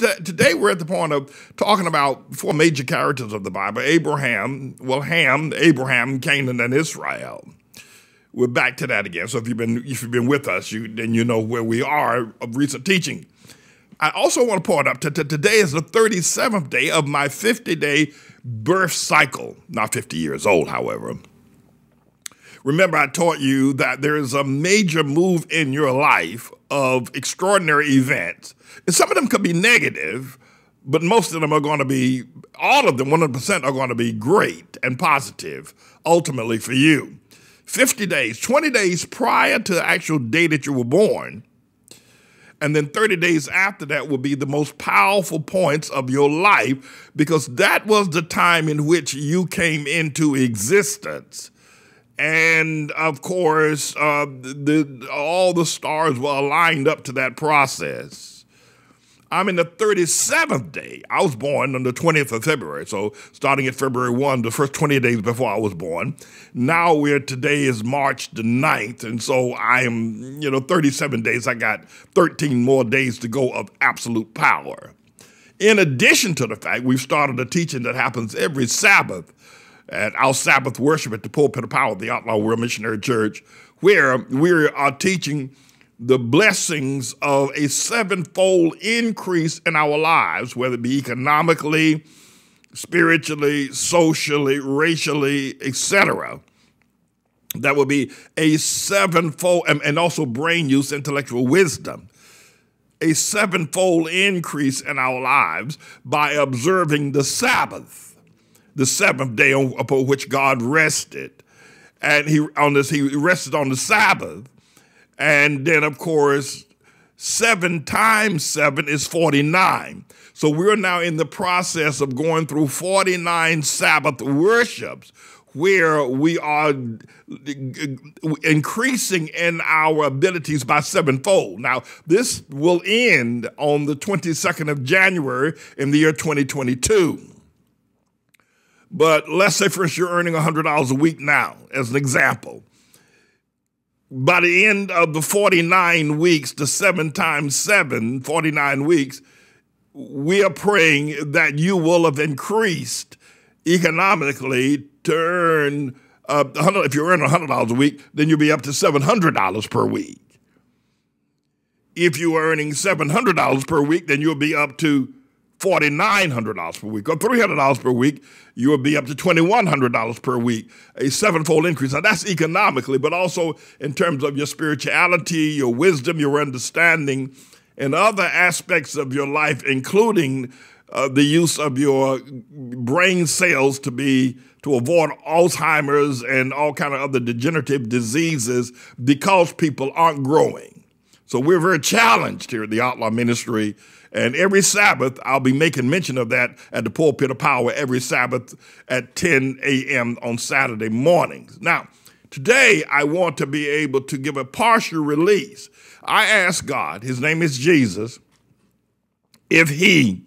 today we're at the point of talking about four major characters of the Bible Abraham, well, Ham, Abraham, Canaan, and Israel. We're back to that again. So if you've been if you've been with us, you, then you know where we are of recent teaching. I also want to point out that today is the 37th day of my 50 day birth cycle. Not 50 years old, however. Remember, I taught you that there is a major move in your life of extraordinary events. And some of them could be negative, but most of them are going to be, all of them, 100% are going to be great and positive ultimately for you. 50 days, 20 days prior to the actual day that you were born, and then 30 days after that will be the most powerful points of your life because that was the time in which you came into existence and of course, uh, the, all the stars were aligned up to that process. I'm in the 37th day. I was born on the 20th of February, so starting at February 1, the first 20 days before I was born. Now we're today is March the 9th, and so I am, you know, 37 days. I got 13 more days to go of absolute power. In addition to the fact we've started a teaching that happens every Sabbath at our Sabbath worship at the pulpit of power, the ATLAH World Missionary Church, where we are teaching the blessings of a sevenfold increase in our lives, whether it be economically, spiritually, socially, racially, etc. That would be a sevenfold, and also brain use, intellectual wisdom a sevenfold increase in our lives by observing the Sabbath the seventh day on, upon which God rested. And he on this he rested on the Sabbath. And then of course, seven times seven is 49. So we're now in the process of going through 49 Sabbath worships where we are increasing in our abilities by sevenfold. Now, this will end on the 22nd of January in the year 2022. But let's say, for instance, you're earning $100 a week now, as an example. By the end of the 49 weeks, the seven times seven, 49 weeks, we are praying that you will have increased economically to earn, uh, if you earn $100 a week, then you'll be up to $700 per week. If you are earning $700 per week, then you'll be up to $4,900 per week or $300 per week, you would be up to $2,100 per week, a sevenfold increase. Now, that's economically, but also in terms of your spirituality, your wisdom, your understanding, and other aspects of your life, including uh, the use of your brain cells to be to avoid Alzheimer's and all kind of other degenerative diseases because people aren't growing. So we're very challenged here at the ATLAH Ministry and every Sabbath, I'll be making mention of that at the pulpit of power every Sabbath at 10 a.m. on Saturday mornings. Now, today I want to be able to give a partial release. I asked God, his name is Jesus, if he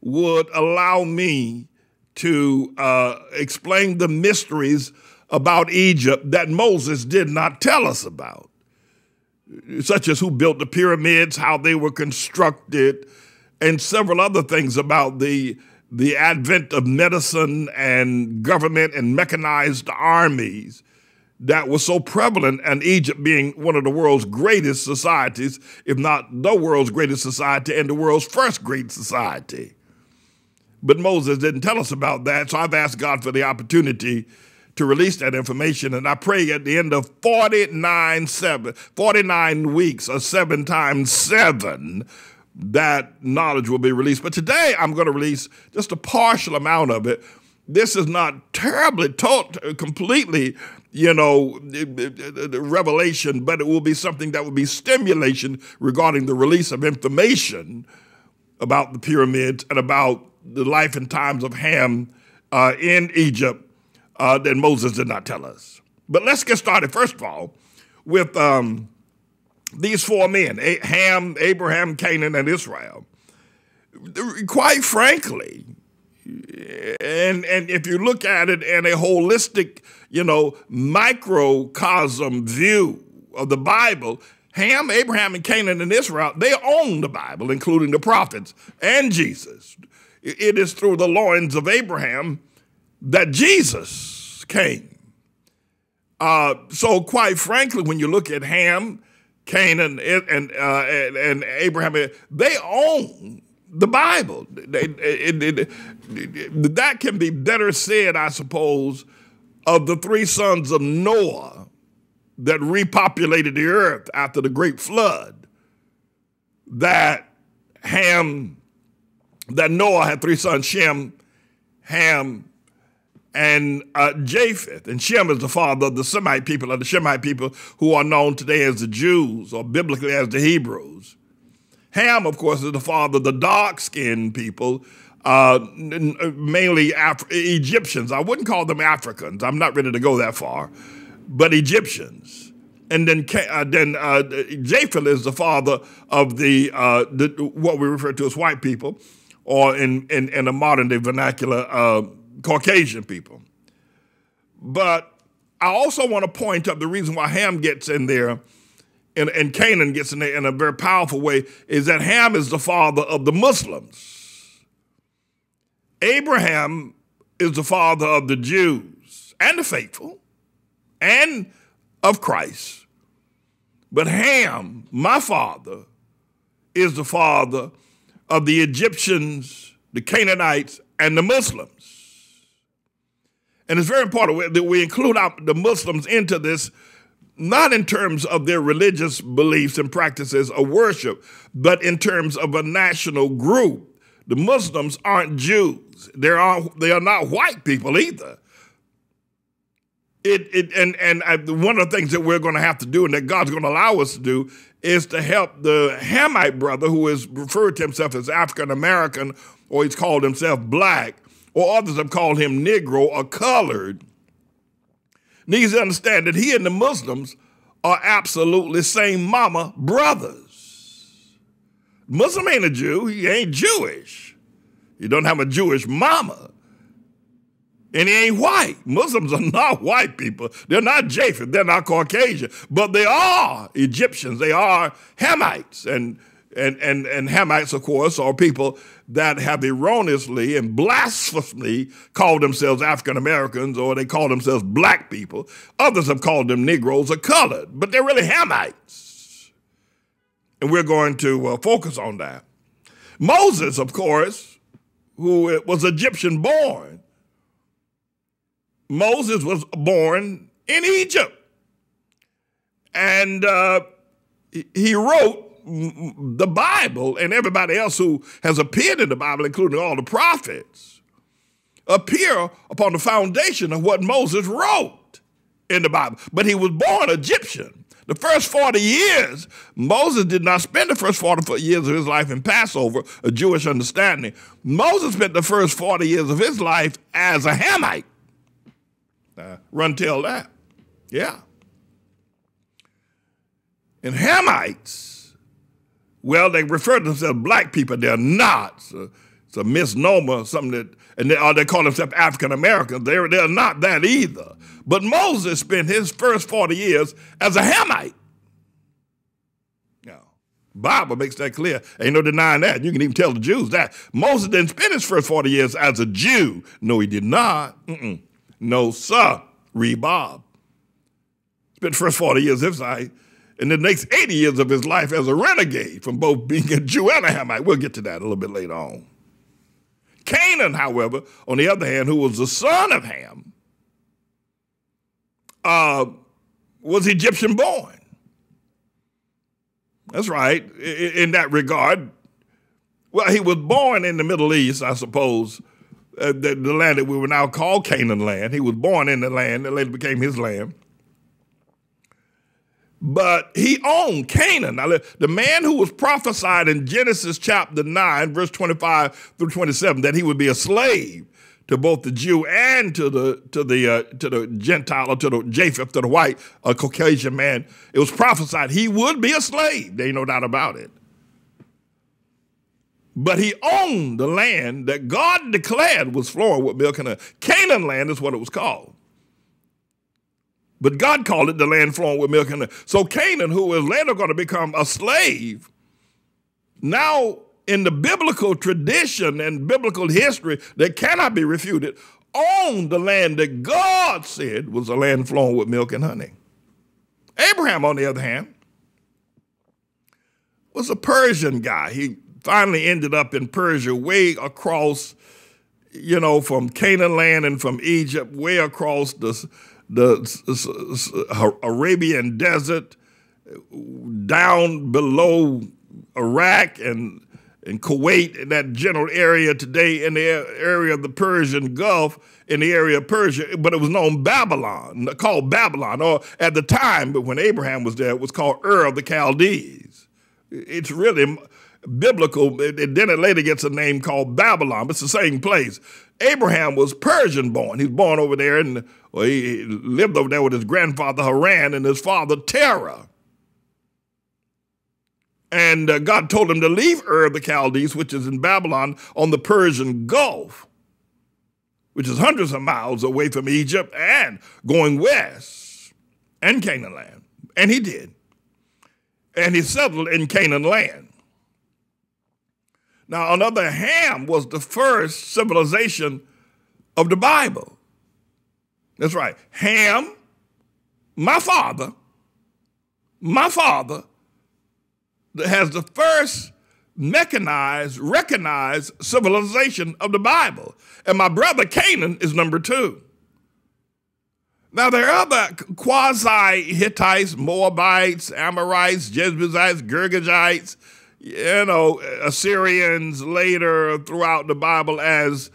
would allow me to uh, explain the mysteries about Egypt that Moses did not tell us about such as who built the pyramids, how they were constructed, and several other things about the the advent of medicine and government and mechanized armies that was so prevalent, and Egypt being one of the world's greatest societies, if not the world's greatest society and the world's first great society. But Moses didn't tell us about that, so I've asked God for the opportunity to release that information. And I pray at the end of 49, seven, 49 weeks or seven times seven, that knowledge will be released. But today I'm going to release just a partial amount of it. This is not terribly taught completely, you know, revelation, but it will be something that will be stimulation regarding the release of information about the pyramids and about the life and times of Ham uh, in Egypt uh, that Moses did not tell us. But let's get started, first of all, with um, these four men Ham, Abraham, Canaan, and Israel. Quite frankly, and, and if you look at it in a holistic, you know, microcosm view of the Bible, Ham, Abraham, and Canaan and Israel, they own the Bible, including the prophets and Jesus. It is through the loins of Abraham that Jesus came. Uh, so, quite frankly, when you look at Ham, Canaan, and, and, uh, and, Abraham, they own the Bible. It, it, it, that can be better said, I suppose, of the three sons of Noah that repopulated the earth after the great flood. That Ham, that Noah had three sons, Shem, Ham, and uh, Japheth. And Shem is the father of the Semite people, of the Shemite people who are known today as the Jews, or biblically as the Hebrews. Ham, of course, is the father of the dark skinned people, uh, mainly Af Egyptians. I wouldn't call them Africans. I'm not ready to go that far, but Egyptians. And then, uh, then uh, Japheth is the father of the, uh, the, what we refer to as white people, or in in, in a modern day vernacular, uh, Caucasian people. But I also want to point up the reason why Ham gets in there and, and Canaan gets in there in a very powerful way is that Ham is the father of the Muslims. Abraham is the father of the Jews and the faithful and of Christ. But Ham, my father, is the father of the Egyptians, the Canaanites, and the Muslims. And it's very important that we include the Muslims into this not in terms of their religious beliefs and practices of worship, but in terms of a national group. The Muslims aren't Jews. They are, they are not white people either. It, it, and and I, one of the things that we're going to have to do and that God's going to allow us to do is to help the Hamite brother who is referred to himself as African American or he's called himself black or others have called him Negro or colored needs to understand that he and the Muslims are absolutely same mama brothers. Muslim ain't a Jew, he ain't Jewish. He don't have a Jewish mama. And he ain't white. Muslims are not white people. They're not Japheth. They're not Caucasian. But they are Egyptians. They are Hamites. And and, and, and Hamites, of course, are people that have erroneously and blasphemously called themselves African Americans or they call themselves black people. Others have called them Negroes or colored, but they're really Hamites. And we're going to uh, focus on that. Moses, of course, who was Egyptian born, Moses was born in Egypt. And uh, he wrote the Bible and everybody else who has appeared in the Bible, including all the prophets, appear upon the foundation of what Moses wrote in the Bible. But he was born Egyptian. The first 40 years, Moses did not spend the first 40 years of his life in Passover, a Jewish understanding. Moses spent the first 40 years of his life as a Hamite. Uh, run tell that. Yeah. And Hamites well, they refer to themselves black people. They're not. It's a misnomer, something that, and they, or they call themselves African Americans. They're, they're not that either. But Moses spent his first 40 years as a Hamite. Now, Bible makes that clear. Ain't no denying that. You can even tell the Jews that. Moses didn't spend his first 40 years as a Jew. No, he did not. Mm -mm. No, sir. Read Bob. Spent the first 40 years his life in the next 80 years of his life as a renegade from both being a Jew and a Hamite. We'll get to that a little bit later on. Canaan, however, on the other hand, who was the son of Ham, uh, was Egyptian born. That's right. In that regard, well, he was born in the Middle East, I suppose, uh, the, the, land that we would now call Canaan land. He was born in the land that later became his land but he owned Canaan. Now, the man who was prophesied in Genesis chapter 9, verse 25 through 27, that he would be a slave to both the Jew and to the to the uh, to the Gentile or to the Japheth, to the white uh, Caucasian man, it was prophesied he would be a slave. There ain't no doubt about it. But he owned the land that God declared was flowing with milk and honey. Canaan land is what it was called. But God called it the land flowing with milk and honey. So Canaan, who was later going to become a slave, now in the biblical tradition and biblical history that cannot be refuted, owned the land that God said was a land flowing with milk and honey. Abraham, on the other hand, was a Persian guy. He finally ended up in Persia, way across, you know, from Canaan land and from Egypt, way across the, the Arabian desert, down below Iraq and in Kuwait, in that general area today, in the area of the Persian Gulf, in the area of Persia, but it was known Babylon, called Babylon, or at the time, but when Abraham was there, it was called Ur of the Chaldees. It's really biblical, and then it later gets a name called Babylon, but it's the same place. Abraham was Persian born. He was born over there, and well, he lived over there with his grandfather Haran and his father Terah. And uh, God told him to leave Ur of the Chaldees, which is in Babylon on the Persian Gulf, which is hundreds of miles away from Egypt and going west and Canaan land. And he did. And he settled in Canaan land. Now, another Ham was the first civilization of the Bible. That's right. Ham, my father, my father has the first mechanized, recognized civilization of the Bible. And my brother Canaan is number two. Now, there are other quasi Hittites, Moabites, Amorites, Jebusites, Girgashites, you know, Assyrians later throughout the Bible as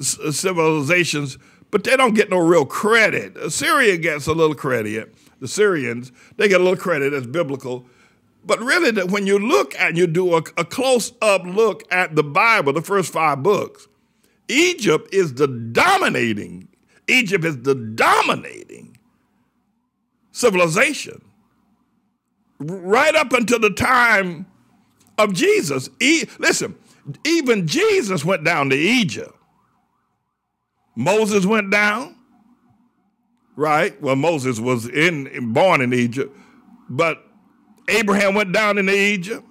civilizations, but they don't get no real credit. Assyria gets a little credit. The Syrians, they get a little credit as biblical but really, when you look and you do a, a close up look at the Bible, the first five books, Egypt is the dominating, Egypt is the dominating civilization right up until the time of Jesus. E listen, even Jesus went down to Egypt. Moses went down, right? Well, Moses was in born in Egypt, but Abraham went down into Egypt.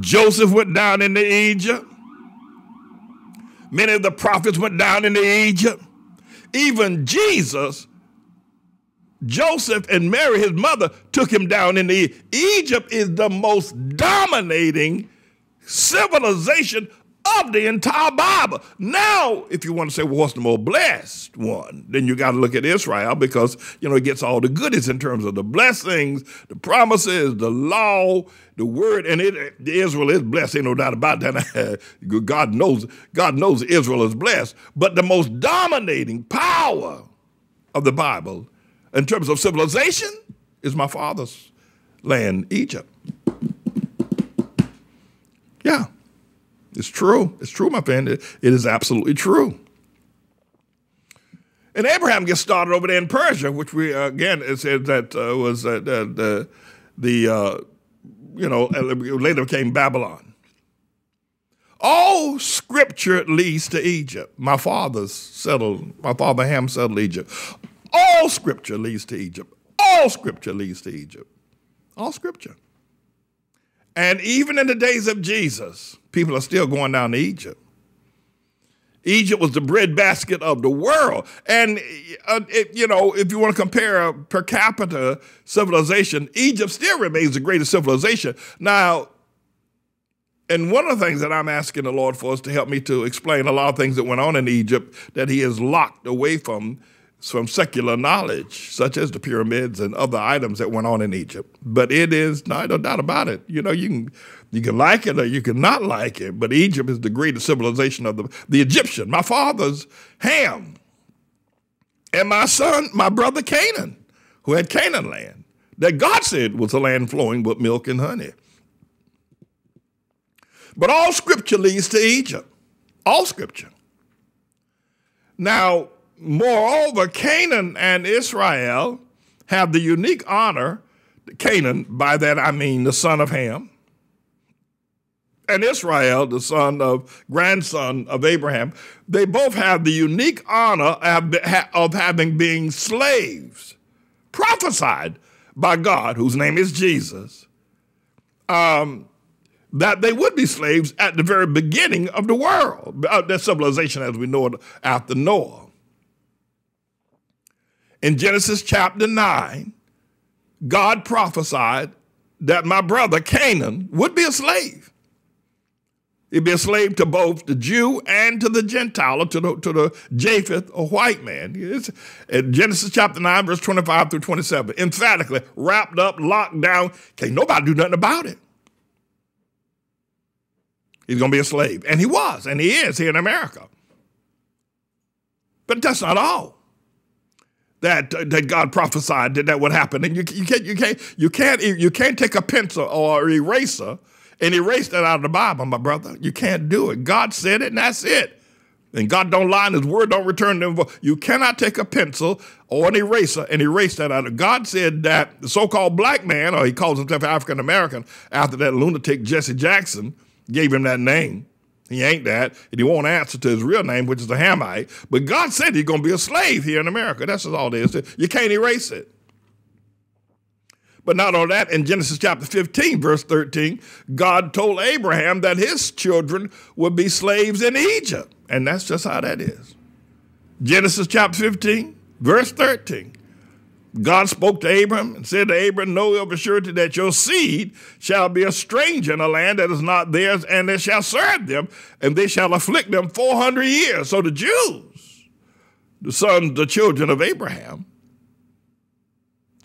Joseph went down into Egypt. Many of the prophets went down into Egypt. Even Jesus, Joseph and Mary, his mother, took him down into Egypt. Egypt is the most dominating civilization the entire Bible. Now, if you want to say, well, what's the more blessed one? Then you got to look at Israel because, you know, it gets all the goodies in terms of the blessings, the promises, the law, the word, and it, Israel is blessed, ain't no doubt about that. God knows, God knows Israel is blessed. But the most dominating power of the Bible in terms of civilization is my father's land, Egypt. Yeah. It's true. It's true, my friend. It, it is absolutely true. And Abraham gets started over there in Persia, which we, uh, again, it said that uh, was uh, the, the uh, you know, later became Babylon. All scripture leads to Egypt. My father's settled, my father Ham settled Egypt. All scripture leads to Egypt. All scripture leads to Egypt. All scripture. And even in the days of Jesus, people are still going down to Egypt. Egypt was the breadbasket of the world. And, uh, it, you know, if you want to compare per capita civilization, Egypt still remains the greatest civilization. Now, and one of the things that I'm asking the Lord for is to help me to explain a lot of things that went on in Egypt that he has locked away from from secular knowledge, such as the pyramids and other items that went on in Egypt. But it is no, no doubt about it. You know, you can you can like it or you can not like it. But Egypt is the greatest civilization of the the Egyptian. My father's Ham, and my son, my brother Canaan, who had Canaan land that God said was a land flowing with milk and honey. But all scripture leads to Egypt. All scripture. Now, Moreover, Canaan and Israel have the unique honor, Canaan, by that I mean the son of Ham, and Israel, the son of grandson of Abraham, they both have the unique honor of having been slaves, prophesied by God, whose name is Jesus, um, that they would be slaves at the very beginning of the world, of their civilization as we know it after Noah. In Genesis chapter 9, God prophesied that my brother Canaan would be a slave. He'd be a slave to both the Jew and to the Gentile, or to the, to the Japheth, a white man. It's, in Genesis chapter 9, verse 25 through 27, emphatically wrapped up, locked down. Can't nobody do nothing about it. He's going to be a slave. And he was, and he is here in America. But that's not all that that God prophesied that that would happen. And you, you can't you can't you can't you can't take a pencil or eraser and erase that out of the Bible, my brother. You can't do it. God said it, and that's it. And God don't lie, and His word don't return to Him. You cannot take a pencil or an eraser and erase that out of. God said that the so-called black man, or he calls himself African American, after that lunatic Jesse Jackson gave him that name. He ain't that, and he won't answer to his real name, which is the Hamite. But God said he's going to be a slave here in America. That's just all it is. You can't erase it. But not only that, in Genesis chapter 15, verse 13, God told Abraham that his children would be slaves in Egypt. And that's just how that is. Genesis chapter 15, verse 13. God spoke to Abram and said to Abram, Know of a surety that your seed shall be a stranger in a land that is not theirs, and they shall serve them, and they shall afflict them 400 years. So the Jews, the sons, the children of Abraham,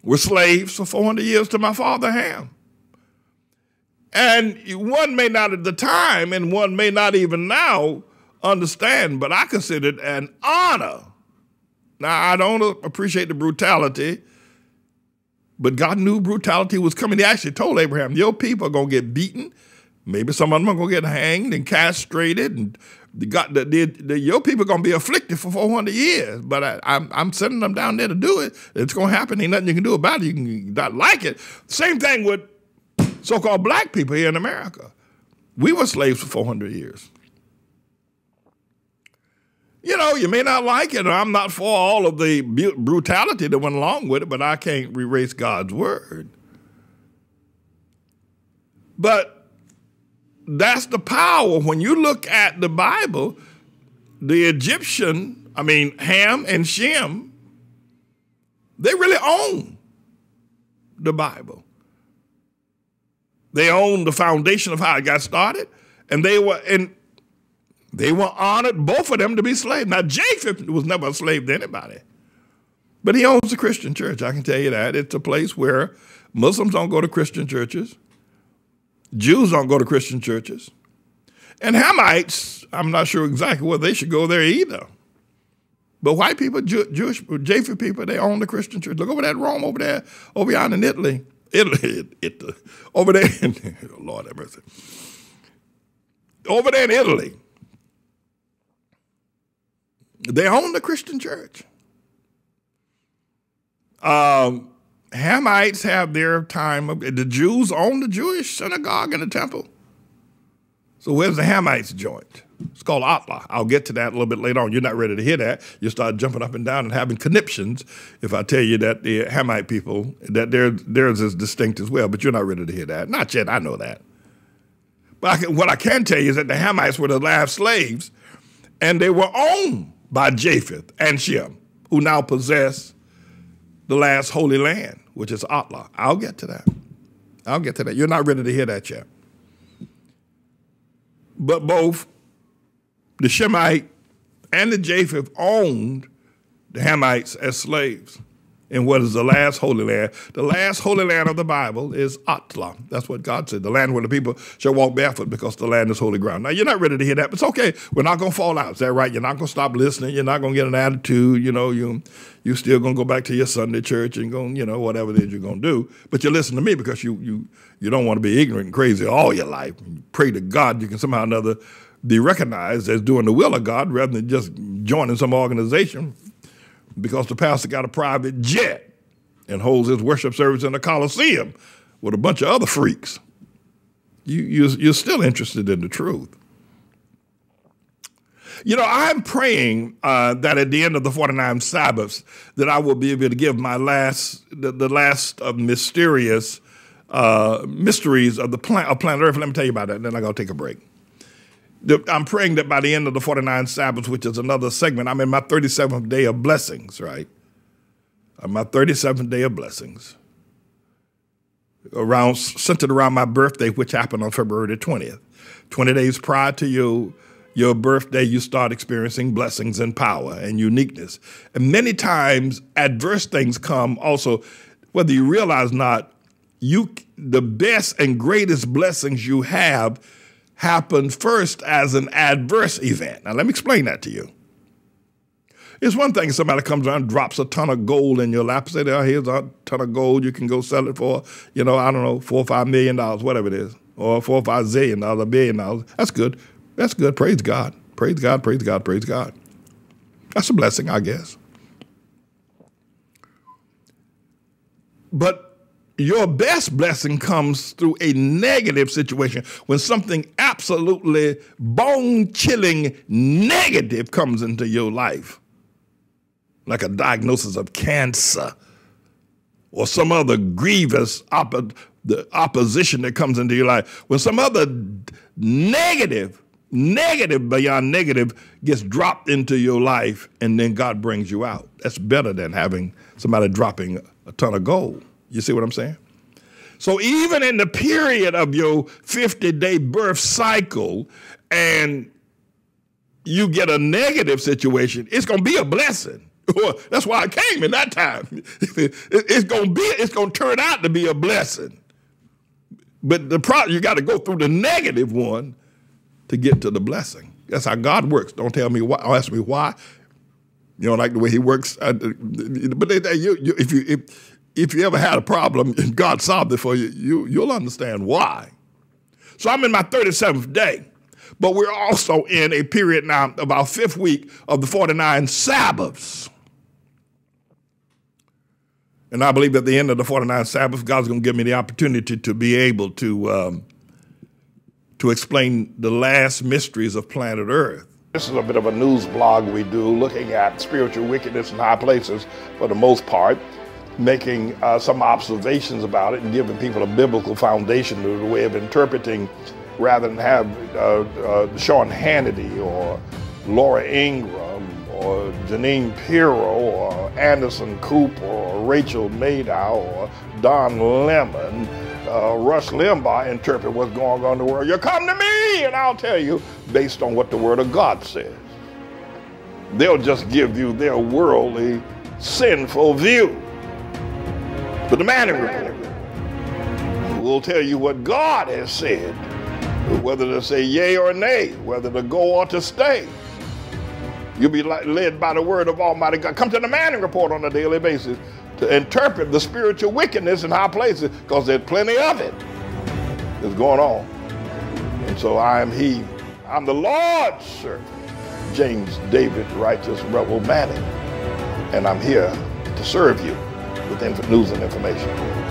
were slaves for 400 years to my father Ham. And one may not at the time, and one may not even now understand, but I consider it an honor now, I don't appreciate the brutality, but God knew brutality was coming. He actually told Abraham, Your people are going to get beaten. Maybe some of them are going to get hanged and castrated. And God, the, the, the, your people are going to be afflicted for 400 years. But I, am I'm, I'm sending them down there to do it. It's going to happen. Ain't nothing you can do about it. You can not like it. Same thing with so called black people here in America. We were slaves for 400 years you know, you may not like it, I'm not for all of the brutality that went along with it, but I can't erase God's word. But that's the power. When you look at the Bible, the Egyptian, I mean, Ham and Shem, they really own the Bible. They own the foundation of how it got started. And they were, and they were honored, both of them, to be slaves. Now, Japheth was never a slave to anybody, but he owns a Christian church. I can tell you that. It's a place where Muslims don't go to Christian churches, Jews don't go to Christian churches, and Hamites, I'm not sure exactly whether they should go there either. But white people, Jew, Jewish, Japheth people, they own the Christian church. Look over that Rome over there, over yonder in Italy. Italy, Italy over there, Lord have mercy. Over there in Italy, they own the Christian church. Um, Hamites have their time. Of, the Jews own the Jewish synagogue and the temple. So where's the Hamites joint? It's called ATLAH. I'll get to that a little bit later on. You're not ready to hear that. You start jumping up and down and having conniptions if I tell you that the Hamite people, that theirs is distinct as well, but you're not ready to hear that. Not yet, I know that. But I can, what I can tell you is that the Hamites were the last slaves, and they were owned by Japheth and Shem, who now possess the last holy land, which is ATLAH. I'll get to that. I'll get to that. You're not ready to hear that yet. But both the Shemite and the Japheth owned the Hamites as slaves in what is the last holy land. The last holy land of the Bible is ATLAH. That's what God said. The land where the people shall walk barefoot because the land is holy ground. Now, you're not ready to hear that, but it's okay. We're not going to fall out. Is that right? You're not going to stop listening. You're not going to get an attitude. You know, you, you're still going to go back to your Sunday church and go, you know, whatever it is you're going to do. But you listen to me because you, you, you don't want to be ignorant and crazy all your life. You pray to God you can somehow or another be recognized as doing the will of God rather than just joining some organization because the pastor got a private jet and holds his worship service in the Coliseum with a bunch of other freaks. You, you, you're still interested in the truth. You know, I'm praying uh, that at the end of the 49 Sabbaths that I will be able to give my last, the, the last of mysterious uh, mysteries of the planet, of planet Earth. Let me tell you about that, and then I'm going to take a break. I'm praying that by the end of the 49 Sabbaths, which is another segment, I'm in my 37th day of blessings, right? My 37th day of blessings. Around centered around my birthday, which happened on February the 20th. 20 days prior to you your birthday, you start experiencing blessings and power and uniqueness. And many times, adverse things come also, whether you realize not, you the best and greatest blessings you have happen first as an adverse event. Now, let me explain that to you. It's one thing somebody comes around drops a ton of gold in your lap, say, oh, here's a ton of gold, you can go sell it for, you know, I don't know, four or five million dollars, whatever it is, or four or five zillion dollars, a billion dollars. That's good. That's good. Praise God. Praise God. Praise God. Praise God. That's a blessing, I guess. But your best blessing comes through a negative situation when something absolutely bone chilling negative comes into your life, like a diagnosis of cancer or some other grievous the opposition that comes into your life. When some other negative negative beyond negative gets dropped into your life and then God brings you out. That's better than having somebody dropping a ton of gold. You see what I'm saying? So even in the period of your 50 day birth cycle and you get a negative situation, it's going to be a blessing. That's why I came in that time. It's going to be, it's going to turn out to be a blessing. But the problem, you got to go through the negative one to get to the blessing. That's how God works. Don't tell me why. Ask me why. You don't like the way He works. but if you if, if you ever had a problem and God solved it for you, you you'll understand why. So I'm in my 37th day, but we're also in a period now of our fifth week of the 49 Sabbaths. And I believe at the end of the 49 Sabbaths, God's going to give me the opportunity to be able to um, to explain the last mysteries of planet Earth. This is a bit of a news blog we do looking at spiritual wickedness in high places for the most part, making uh, some observations about it and giving people a biblical foundation to the way of interpreting rather than have uh, uh, Sean Hannity or Laura Ingraham or Jeanine Pirro or Anderson Cooper or Rachel Maddow or Don Lemon uh, Rush Limbaugh interpret what's going on in the world. You come to me and I'll tell you based on what the Word of God says. They'll just give you their worldly, sinful view. But the Manning Report will tell you what God has said, whether to say yea or nay, whether to go or to stay. You'll be led by the word of Almighty God. Come to the Manning Report on a daily basis to interpret the spiritual wickedness in high places because there's plenty of it that's going on. And so I am he. I'm the Lord's servant, James David Righteous Rebel Manning. And I'm here to serve you with news and information.